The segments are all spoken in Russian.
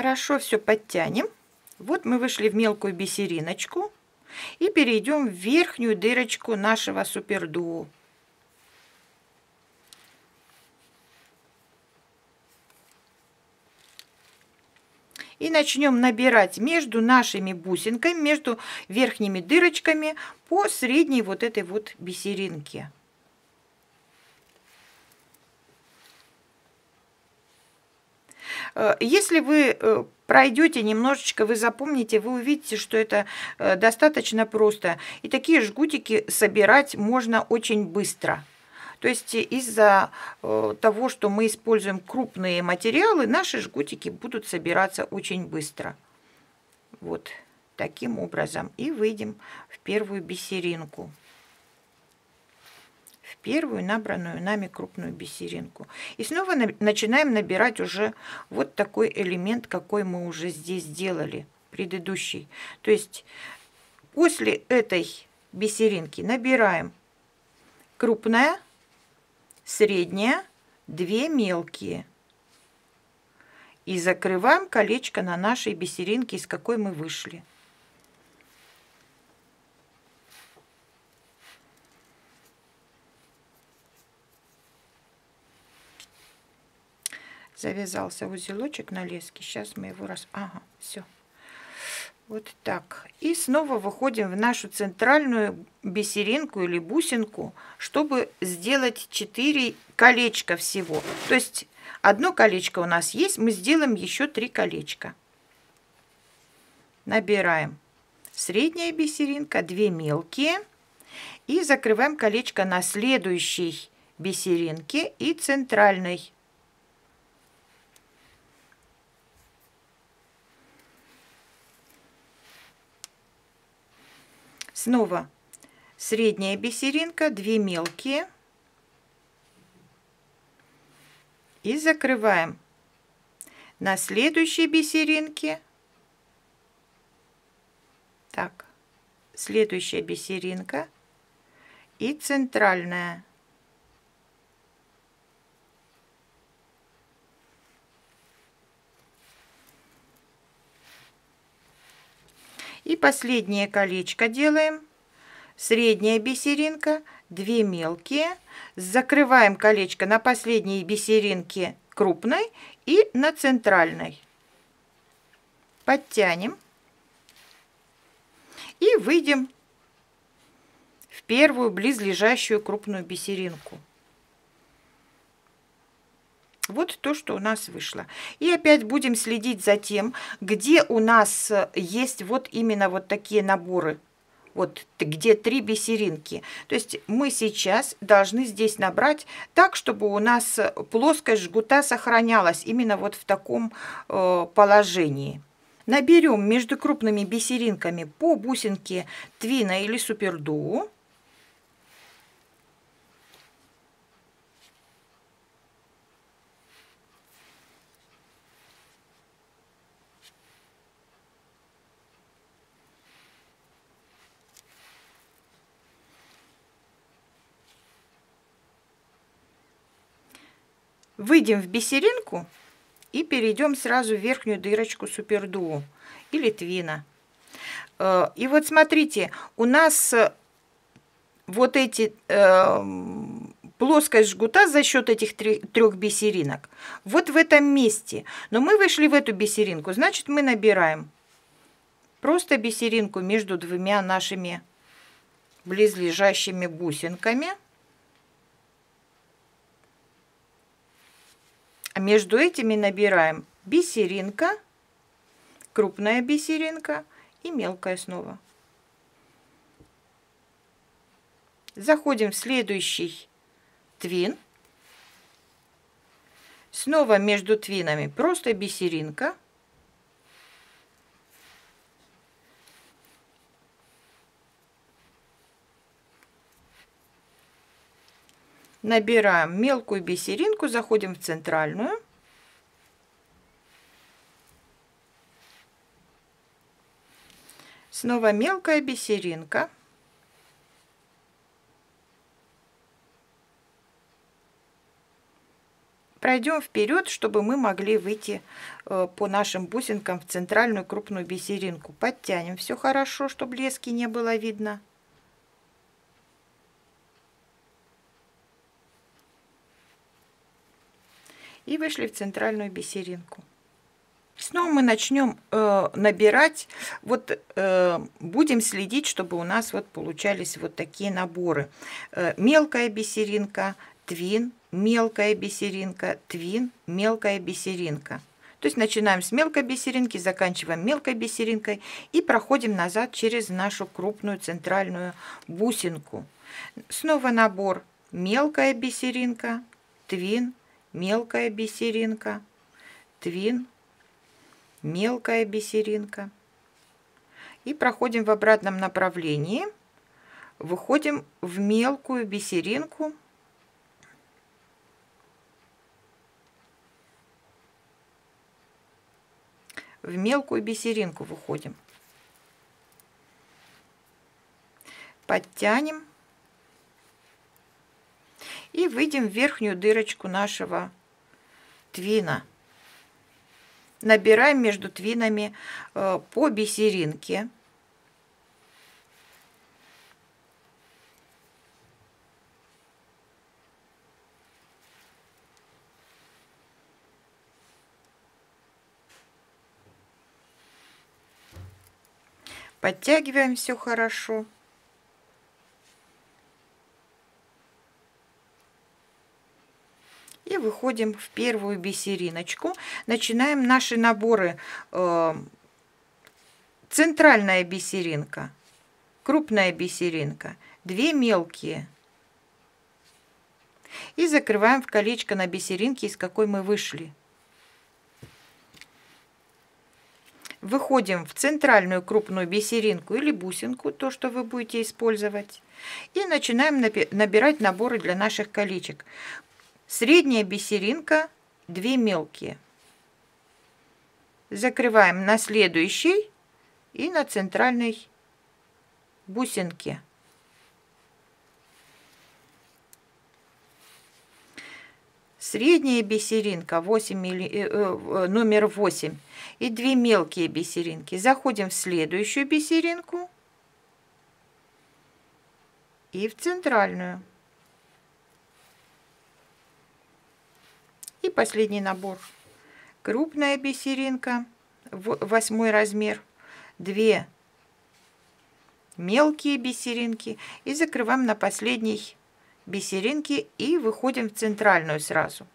Хорошо все подтянем. Вот мы вышли в мелкую бисериночку и перейдем в верхнюю дырочку нашего супердуо. И начнем набирать между нашими бусинками, между верхними дырочками по средней вот этой вот бисеринке. Если вы э, пройдете немножечко, вы запомните, вы увидите, что это э, достаточно просто. И такие жгутики собирать можно очень быстро. То есть из-за того, что мы используем крупные материалы, наши жгутики будут собираться очень быстро. Вот таким образом. И выйдем в первую бисеринку первую набранную нами крупную бисеринку. И снова начинаем набирать уже вот такой элемент, какой мы уже здесь делали, предыдущий. То есть после этой бисеринки набираем крупная, средняя, две мелкие. И закрываем колечко на нашей бисеринке, из какой мы вышли. Завязался узелочек на леске. Сейчас мы его раз... Ага, все. Вот так. И снова выходим в нашу центральную бисеринку или бусинку, чтобы сделать 4 колечка всего. То есть одно колечко у нас есть, мы сделаем еще 3 колечка. Набираем средняя бисеринка, 2 мелкие. И закрываем колечко на следующей бисеринке и центральной Снова средняя бисеринка, 2 мелкие. И закрываем на следующей бисеринке. Так, следующая бисеринка и центральная. И последнее колечко делаем. Средняя бисеринка, 2 мелкие. Закрываем колечко на последней бисеринке крупной и на центральной. Подтянем. И выйдем в первую близлежащую крупную бисеринку. Вот то, что у нас вышло. И опять будем следить за тем, где у нас э, есть вот именно вот такие наборы. Вот где три бисеринки. То есть мы сейчас должны здесь набрать так, чтобы у нас плоскость жгута сохранялась именно вот в таком э, положении. Наберем между крупными бисеринками по бусинке твина или суперду. Выйдем в бисеринку и перейдем сразу в верхнюю дырочку супердуо или твина. Э, и вот смотрите, у нас э, вот эти э, плоскость жгута за счет этих трех бисеринок вот в этом месте. Но мы вышли в эту бисеринку, значит мы набираем просто бисеринку между двумя нашими близлежащими бусинками – между этими набираем бисеринка, крупная бисеринка и мелкая снова. Заходим в следующий твин. Снова между твинами просто бисеринка. Набираем мелкую бисеринку, заходим в центральную. Снова мелкая бисеринка. пройдем вперед, чтобы мы могли выйти э, по нашим бусинкам в центральную крупную бисеринку. Подтянем все хорошо, чтобы лески не было видно. И вышли в центральную бисеринку. Снова мы начнем э, набирать, вот э, будем следить, чтобы у нас вот получались вот такие наборы. Э, мелкая бисеринка, твин, мелкая бисеринка, твин, мелкая бисеринка. То есть начинаем с мелкой бисеринки, заканчиваем мелкой бисеринкой и проходим назад через нашу крупную центральную бусинку. Снова набор мелкая бисеринка, твин, мелкая бисеринка, твин, мелкая бисеринка. И проходим в обратном направлении. Выходим в мелкую бисеринку. В мелкую бисеринку выходим. Подтянем. И выйдем в верхнюю дырочку нашего твина набираем между твинами э, по бисеринке. Подтягиваем все хорошо. И выходим в первую бисериночку. Начинаем наши наборы. Э, центральная бисеринка, крупная бисеринка, две мелкие. И закрываем в колечко на бисеринке, из какой мы вышли. Выходим в центральную крупную бисеринку или бусинку, то, что вы будете использовать. И начинаем набирать наборы для наших колечек. Средняя бисеринка, 2 мелкие. Закрываем на следующей и на центральной бусинке. Средняя бисеринка 8 милли, э, э, номер 8 и 2 мелкие бисеринки. Заходим в следующую бисеринку и в центральную. И последний набор. Крупная бисеринка, восьмой размер, две мелкие бисеринки и закрываем на последней бисеринке и выходим в центральную сразу.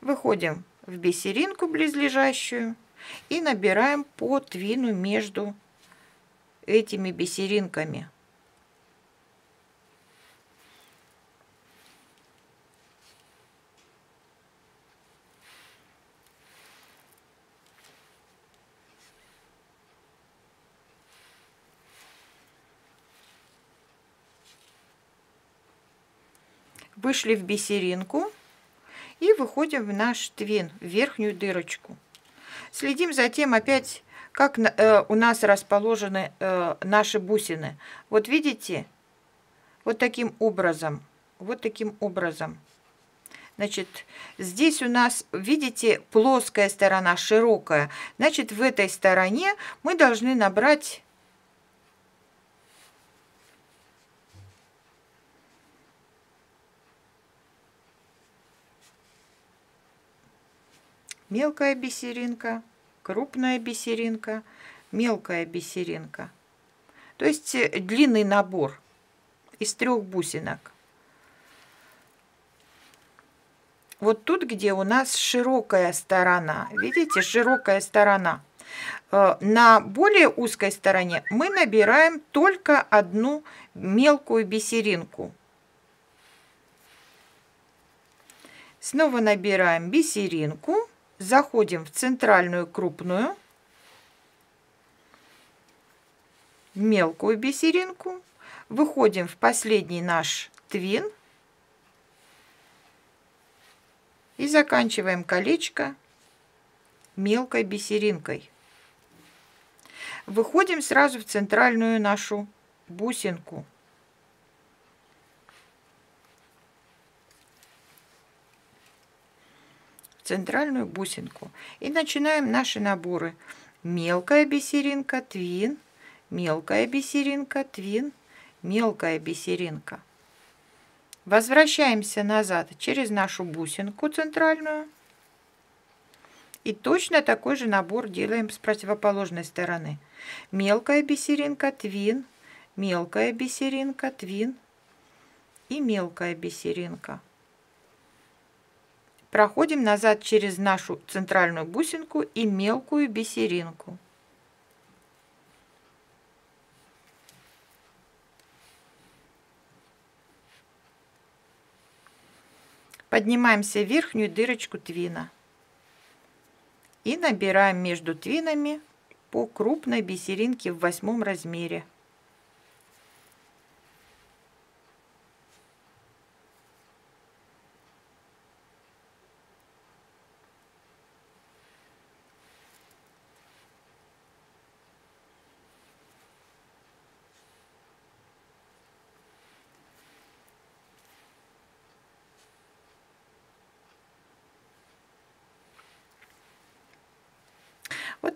Выходим в бисеринку близлежащую и набираем по твину между этими бисеринками. Вышли в бисеринку и выходим в наш твин, в верхнюю дырочку. Следим затем опять, как э, у нас расположены э, наши бусины. Вот видите, вот таким образом, вот таким образом. Значит, здесь у нас, видите, плоская сторона, широкая. Значит, в этой стороне мы должны набрать мелкая бисеринка, крупная бисеринка, мелкая бисеринка. То есть э, длинный набор из трех бусинок. Вот тут, где у нас широкая сторона, видите, широкая сторона. Э, на более узкой стороне мы набираем только одну мелкую бисеринку. Снова набираем бисеринку заходим в центральную крупную, мелкую бисеринку, выходим в последний наш твин и заканчиваем колечко мелкой бисеринкой. Выходим сразу в центральную нашу бусинку. Центральную бусинку. И начинаем наши наборы. Мелкая бисеринка, твин, мелкая бисеринка, твин, мелкая бисеринка. Возвращаемся назад через нашу бусинку центральную. И точно такой же набор делаем с противоположной стороны. Мелкая бисеринка, твин, мелкая бисеринка, твин и мелкая бисеринка. Проходим назад через нашу центральную бусинку и мелкую бисеринку. Поднимаемся в верхнюю дырочку твина и набираем между твинами по крупной бисеринке в восьмом размере.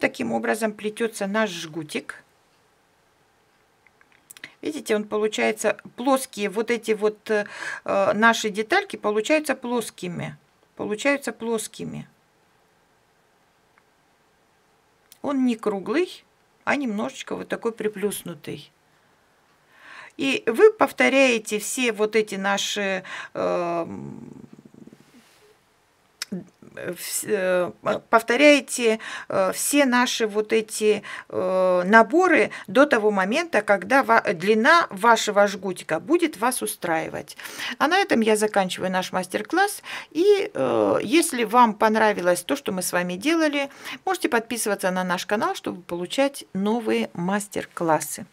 Таким образом плетется наш жгутик. Видите, он получается плоские, вот эти вот э, наши детальки получаются плоскими. Получаются плоскими. Он не круглый, а немножечко вот такой приплюснутый. И вы повторяете все вот эти наши Э, повторяете э, все наши вот эти э, наборы до того момента, когда длина вашего жгутика будет вас устраивать. А на этом я заканчиваю наш мастер-класс. И если вам понравилось то, что мы с вами делали, можете подписываться на наш канал, чтобы получать новые мастер-классы.